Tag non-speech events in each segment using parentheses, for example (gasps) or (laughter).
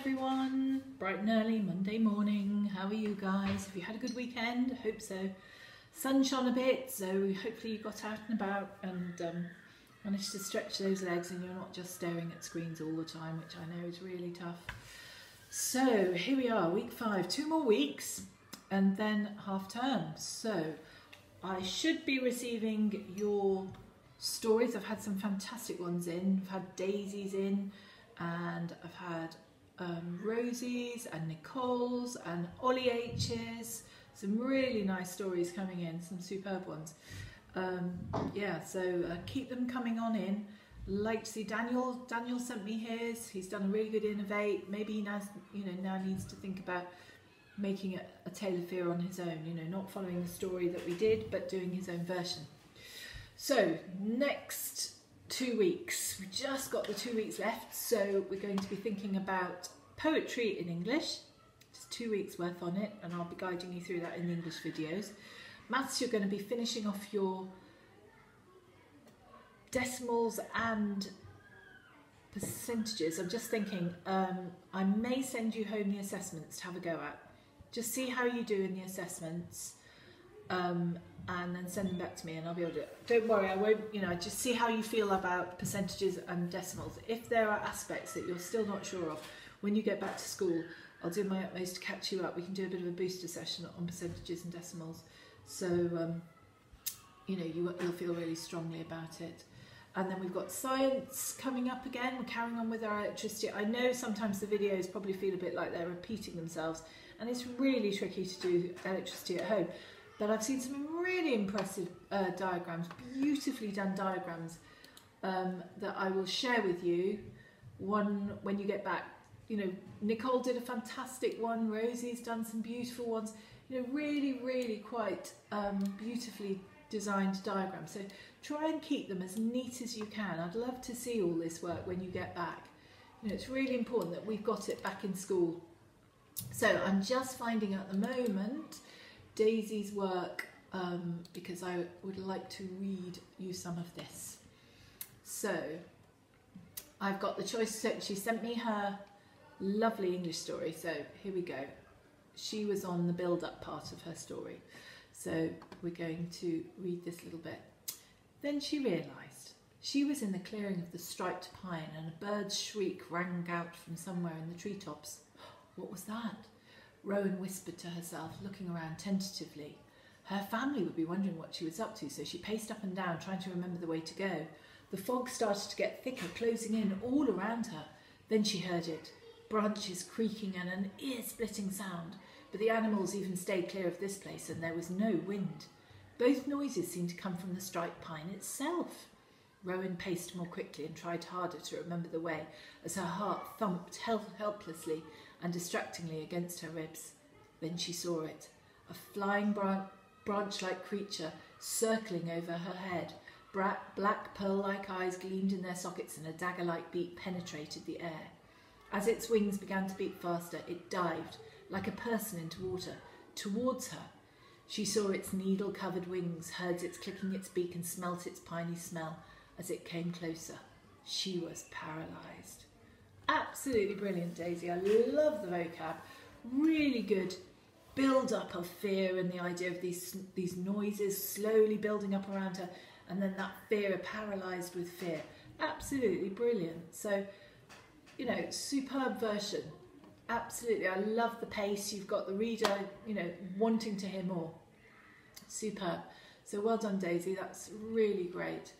everyone. Bright and early Monday morning. How are you guys? Have you had a good weekend? I hope so. Sun shone a bit, so hopefully you got out and about and um, managed to stretch those legs and you're not just staring at screens all the time, which I know is really tough. So here we are, week five, two more weeks and then half term. So I should be receiving your stories. I've had some fantastic ones in. I've had Daisy's in and I've had um, Rosie's and Nicole's and Ollie H's. Some really nice stories coming in, some superb ones. Um, yeah, so uh, keep them coming on in. Like to see Daniel. Daniel sent me his. He's done a really good innovate. Maybe he now, you know, now needs to think about making a, a Tale of Fear on his own. You know, not following the story that we did, but doing his own version. So next two weeks. We've just got the two weeks left, so we're going to be thinking about poetry in English. Just two weeks worth on it, and I'll be guiding you through that in the English videos. Maths, you're going to be finishing off your decimals and percentages. I'm just thinking, um, I may send you home the assessments to have a go at. Just see how you do in the assessments. Um, and then send them back to me and I'll be able to don't worry I won't you know just see how you feel about percentages and decimals. If there are aspects that you're still not sure of when you get back to school I'll do my utmost to catch you up. We can do a bit of a booster session on percentages and decimals. So um, you know you, you'll feel really strongly about it. And then we've got science coming up again. We're carrying on with our electricity. I know sometimes the videos probably feel a bit like they're repeating themselves and it's really tricky to do electricity at home but I've seen some really impressive uh, diagrams, beautifully done diagrams um, that I will share with you one when you get back. You know, Nicole did a fantastic one, Rosie's done some beautiful ones, you know, really, really quite um, beautifully designed diagrams. So try and keep them as neat as you can. I'd love to see all this work when you get back. You know, it's really important that we've got it back in school. So I'm just finding at the moment Daisy's work um, because I would like to read you some of this. So I've got the choice. So she sent me her lovely English story. So here we go. She was on the build-up part of her story. So we're going to read this little bit. Then she realised she was in the clearing of the striped pine and a bird's shriek rang out from somewhere in the treetops. (gasps) What was that? Rowan whispered to herself, looking around tentatively. Her family would be wondering what she was up to, so she paced up and down, trying to remember the way to go. The fog started to get thicker, closing in all around her. Then she heard it branches creaking and an ear splitting sound. But the animals even stayed clear of this place, and there was no wind. Both noises seemed to come from the striped pine itself. Rowan paced more quickly and tried harder to remember the way as her heart thumped helplessly and distractingly against her ribs. Then she saw it, a flying branch-like creature circling over her head. Black pearl-like eyes gleamed in their sockets and a dagger-like beak penetrated the air. As its wings began to beat faster, it dived, like a person into water, towards her. She saw its needle-covered wings, heard its clicking its beak and smelt its piney smell as it came closer. She was paralysed. Absolutely brilliant, Daisy. I love the vocab. Really good build up of fear and the idea of these these noises slowly building up around her and then that fear paralysed with fear. Absolutely brilliant. So, you know, superb version. Absolutely. I love the pace. You've got the reader, you know, wanting to hear more. Superb. So well done, Daisy. That's really great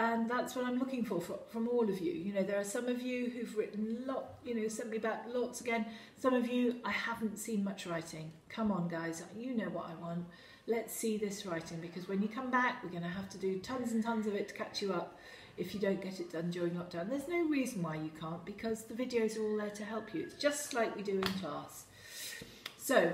and that's what I'm looking for, for, from all of you. You know, there are some of you who've written lot, you know, sent me back lots again. Some of you, I haven't seen much writing. Come on, guys, you know what I want. Let's see this writing because when you come back, we're going to have to do tons and tons of it to catch you up if you don't get it done during lockdown. There's no reason why you can't because the videos are all there to help you. It's just like we do in class. So,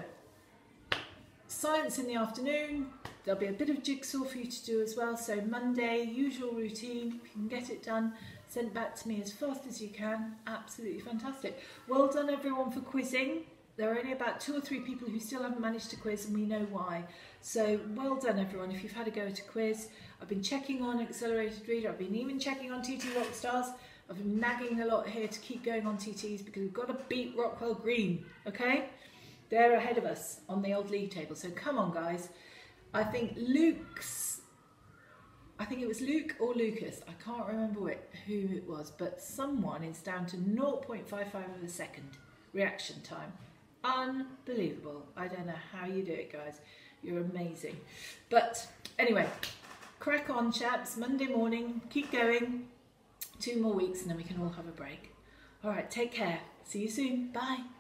science in the afternoon, There'll be a bit of jigsaw for you to do as well. So Monday, usual routine, if you can get it done, send back to me as fast as you can. Absolutely fantastic. Well done everyone for quizzing. There are only about two or three people who still haven't managed to quiz and we know why. So well done everyone if you've had a go at a quiz. I've been checking on Accelerated Reader, I've been even checking on TT Rockstars I've been nagging a lot here to keep going on TTs because we've got to beat Rockwell Green, okay? They're ahead of us on the old league table, so come on, guys. I think Luke's, I think it was Luke or Lucas, I can't remember who it was, but someone is down to 0.55 of a second reaction time. Unbelievable. I don't know how you do it, guys. You're amazing. But anyway, crack on, chaps. Monday morning, keep going. Two more weeks and then we can all have a break. All right, take care. See you soon. Bye.